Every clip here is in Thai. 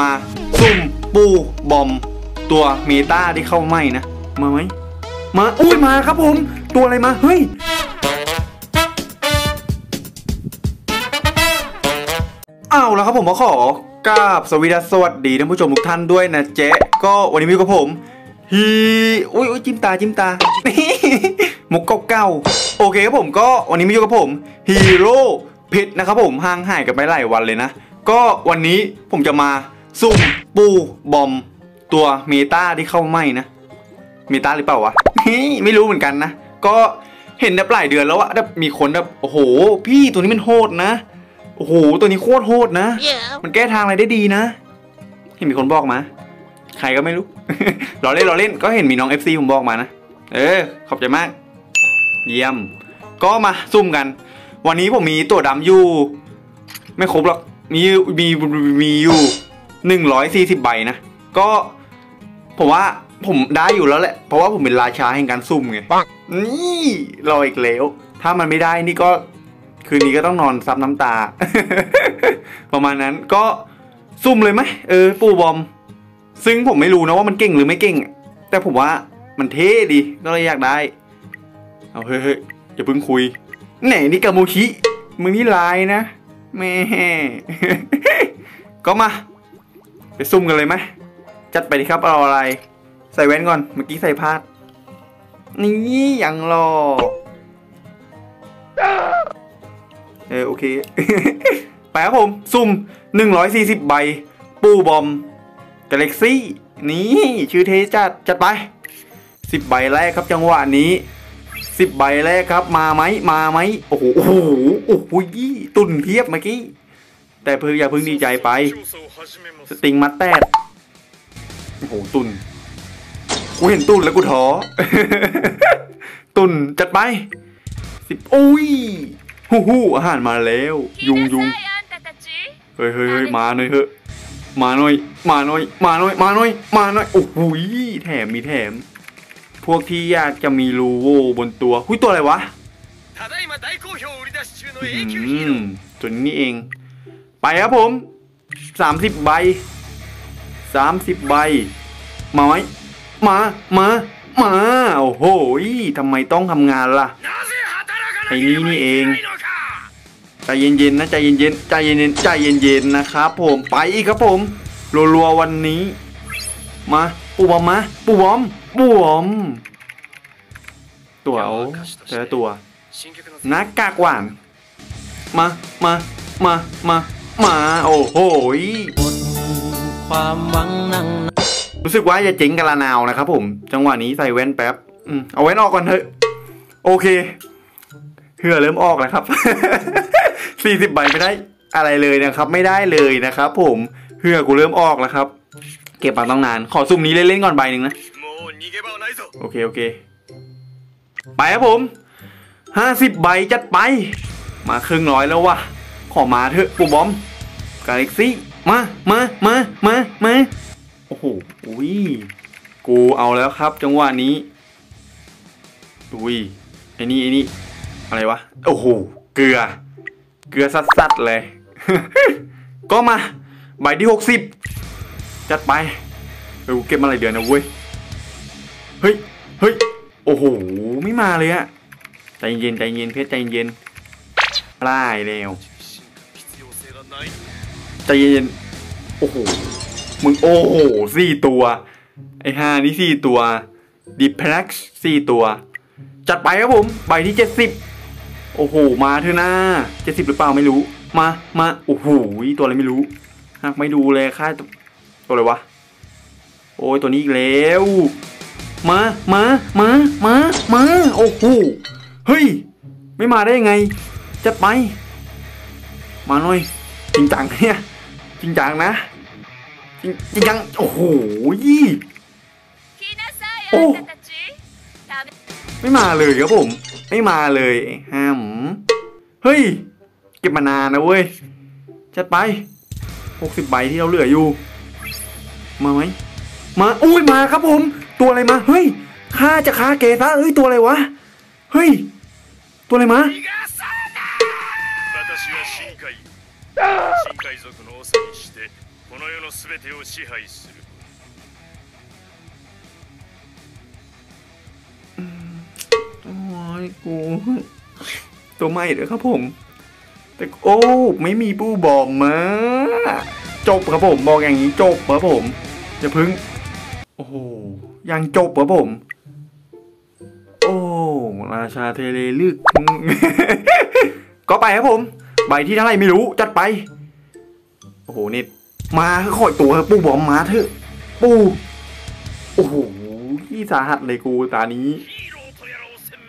มาซุ่มปูบอมตัวเมตาที่เข้าไม่นะ มาไหมมาอุ้ยมาครับผม ตัวอะไรมา เฮ้ย เอาแล้วครับผมมาขอกราบสวีดัสสวัสดีท่านผู้ชมทุกท่านด้วยนะเจ๊ก็วันนี้มีกับผมฮีอุ้ยอุ้ยจิ้มตาจิ้มตามุกเก่าๆโอเคครับผมก็วันนี้มีอยู่กับผมฮีโร่พิษนะครับผมห่างหายกันไปหลายวันเลยนะ ก็วันนี้ผมจะมา ซุ่มปูบอม ตัวเมตาที่เข้าไม่นะ เมตาหรือเปล่าวะไม่รู้เหมือนกันนะ ก็เห็นแบบหลายเดือนแล้วอะแบบมีคนแบบโอ้โห พี่ตัวนี้มันโหดนะ โอ้โห ตัวนี้โคตรโหดนะ มันแก้ทางอะไรได้ดีนะ เห็นมีคนบอกมา ใครก็ไม่รู้รอเล่นรอเล่น ก็เห็นมีน้อง FC ผมบอกมานะ เออ ขอบใจมาก เยี่ยม ก็มาซุ่มกัน วันนี้ผมมีตัวดำอยู่ ไม่ครบหรอก มีมีมีอยู่ หนึ่งร้อยสี่สิบใบนะ ก็ผมว่าผมได้อยู่แล้วแหละ เพราะว่าผมเป็นราชาแห่งการซุ่มไงนี่รออีกแล้ว ถ้ามันไม่ได้นี่ก็คืนนี้ก็ต้องนอนซับน้ำตา ประมาณนั้นก็ซุ่มเลยไหมเออ ปูบอม ซึ่งผมไม่รู้นะว่ามันเก่งหรือไม่เก่ง แต่ผมว่ามันเท่ดีก็เลยอยากได้ เอาเฮ้ยเฮ้ยอย่าเพิ่งคุยไหนนี่กาโมชิมึงนี่ลายนะแม่ก็มา ไปซุ่มกันเลยไหมจัดไปดิครับเอาอะไร ใส่แว่นก่อนเมื่อกี้ใส่พลาด นี่อยังรอเออโอเค ไปครับผม ซุ่ม 140 ใบ ปูบอมกาแล็กซี่นี่ชื่อเทจัดจัดไป 10 ใบแรกครับจังหวะนี้ 10 ใบแรกครับมาไหมมาไหมโอ้โหโอ้โหโอ้โหตุนเพียบเมื่อกี้ แต่เพิ่งอย่าเพิ่งดีใจไป สติงมัดแตดโอ้โหตุนกูเห็นตุนแล้วกูท้อตุนจัดไปสิบอุ้ยฮู้ฮู้อาหารมาแล้ว ยุงยุงเฮ้ยเฮ้ยมาหน่อยเฮ้ยมาหน่อย มาหน่อย มาหน่อย มาหน่อย มาหน่อย โอ้โหแถมมีแถม พวกที่อยากจะมีรูโวบนตัว หุ้ยตัวอะไรวะ อืมตัวนี้เอง ไปครับผม 30 ใบ 30 ใบมาไหมมา มา มา โอ้โหทำไมต้องทำงานล่ะไอ้นี้นี่เองใจเย็นๆนะใจเย็นๆใจเย็นๆใจเย็นๆนะครับผมไปอีกครับผมรัวๆวันนี้ มาปูบอมมาปูบอมปูบอมตัวเอาแต่ตัวนักกากหวาน มามามามา มาโอ้โหความหวังนั่งรู้สึกว่าจะเจ๋งกะละนาวนะครับผม จังหวะนี้ใส่แว่นแป๊บเอาแว่นออกก่อนเถอะ โอเคเหือเริ่มออกแล้วครับสี่สิบใบไม่ได้อะไรเลยนะครับ ไม่ได้เลยนะครับ ผมเหือกูเริ่มออกแล้วครับ เก็บมาต้องนาน ขอซุ่มนี้เล่นๆก่อนใบหนึ่งนะโอเคโอเค ไปครับผมห้าสิบใบจัดไป มาครึ่งร้อยแล้ววะ่ะ ขอมาเถอะปุ่มบอมกาเล็กซี่มามามามามาโอ้โหอุ้ยกูเอาแล้วครับ จังหวะนี้อุ้ยไอ้นี่ไอ้นี่อะไรวะโอ้โหเกลือ เกลือสัดซัดเลย ก็มาใบที่หกสิบจัดไปเออเก็บมาหลายเดือนนะเว้ยเฮ้ยเฮ้ยโอ้โหไม่มาเลยอะใจเย็นใจเย็นเพชรใจเย็นได้แล้ว ใจเย็นโอ้โห มึงโอ้โหสี่ตัว ไอ้ห้านี่สี่ตัวดิเพล็กซ์สี่ตัว จัดไปครับผม ใบที่เจ็ดสิบโอ้โห มาเถอะนะเจ็ดสิบหรือเปล่าไม่รู้ มา มา โอ้โห ตัวอะไรไม่รู้ หากไม่ดูเลยค่าตัวอะไรวะ โอ้ย ตัวนี้อีกแล้ว มา มา มา มา มา โอ้โห เฮ้ย ไม่มาได้ยังไง จัดไป มาหน่อย จริงจังเนี่ย จริงจังนะจริงจังโอ้โหยี่โอ้ไม่มาเลยครับผม ไม่มาเลยห้มเฮ้ย เก็บมานานนะเว้ยจัดไปหกสิบใบที่เราเหลืออยู่ มาไหมมาอุ้ยมาครับผม ตัวอะไรมาเฮ้ยข้าจะค้าเกซะเฮ้ยตัวอะไรวะเฮ้ย ตัวอะไรมา 深海深海賊の長にしてこの 世の全てを支配する โอ้ยกูตัวใหม่เลยครับผม แต่โอ้ไม่มีปูบอมมาจบครับผมบอกอย่างนี้จบครับผมอย่าพึ่ง โอ้โหยังจบครับผม โอ้ราชาเทเลลึก ก็ไปครับผม ใบที่เท่าไรไม่รู้จัดไป โอ้โหนี่มาค่อยตัวปูบอกมาเถอะ ปู โอ้โหที่สาหัสเลยกูตานี้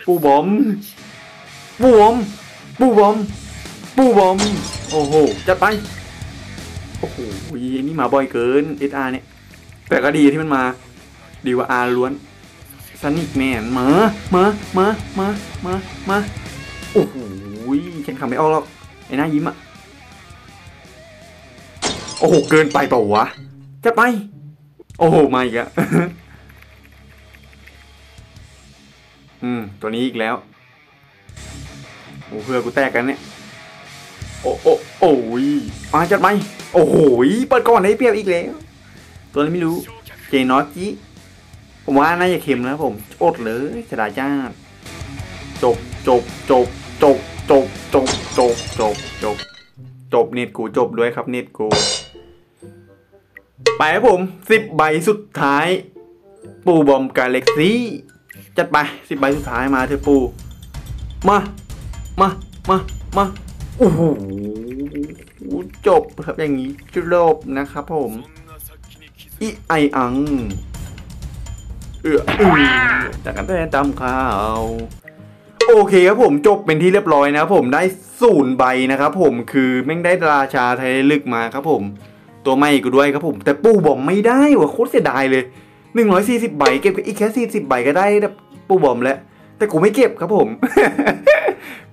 ปูบอม ปูบอม ปูบอม ปูบอม โอ้โหจัดไป โอ้โหนี่มาบ่อยเกินเออาร์เนี่ย แต่ก็ดีที่มันมาดีกว่าอาร์ล้วนสนิกแมนมามามามามามาโอ้โหฉันขำไม่ออกหรอก ไอ้หน้ายิ้มอะโอ้โห เกินไปเปล่าวะจัดไป โอ้โหมาอีกอะอืม ตัวนี้อีกแล้ว โอ้เพื่อกูแตกกันเนี่ย โอ้โอ้โอ้ยมาจัดไหม โอ้โหยเปิดก่อนได้เปรียบอีกแล้ว ตัวนี้ไม่รู้ เจนอตจิผมว่าน่าจะเค็มแล้วผม อดเลยสดายจ้า จบจบจบ จบจบจบ จบนิดกูจบด้วยครับนิดกู ไปครับผมสิบใบสุดท้าย ปูบอมกาเล็กซี่จัดไปสิบใบสุดท้ายมาเถอะปู มา มา มา มาโอ้โหจบครับอย่างนี้จบนะครับผมอีไออัง เออเออจากกันแต่ตามข่าว โอเคครับผมจบเป็นที่เรียบร้อยนะครับผมได้ศูนย์ใบนะครับผมคือแม่งได้ราชาไทยลึกมาครับผม ตัวใหม่กูด้วยครับผม แต่ปูบอมไม่ได้ว่ะโคตรเสียดายเลยหนึ่งร้อยสี่สิบใบเก็บอีกแค่สี่สิบใบก็ได้ปูบอมแล้ว แต่กูไม่เก็บครับผม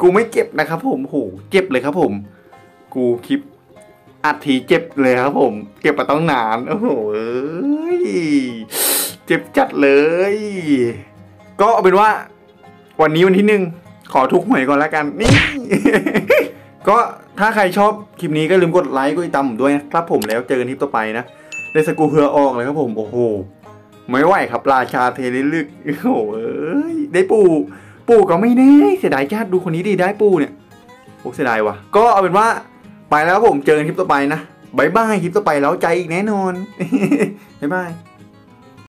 กูไม่เก็บนะครับผมโหเก็บเลยครับผม กูคลิปอัดทีเจ็บเลยครับผม เก็บมาต้องนานโอ้โหเอ้ยเจ็บจัดเลย ก็เอาเป็นว่า วันนี้วันที่หนึ่งขอทุกหวยก่อนแล้วกันนี่ ก็ถ้าใครชอบคลิปนี้ก็ลืมกดไลค์กดติดตามผมด้วยนะครับผมแล้วเจอกันคลิปต่อไปนะได้สกูเฮือออกเลยครับผมโอ้โหไม่ไหวครับราชาเทเลลึกโอ้โหเอ้ยได้ปูปูก็ไม่แน่เสียดายชาติดูคนนี้ดีได้ปูเนี่ยโอ้เสียดายว่ะ ก็เอาเป็นว่าไปแล้วครับผมเจอกันคลิปต่อไปนะบายบายคลิปต่อไปแล้วใจอีกแน่นอนบายบาย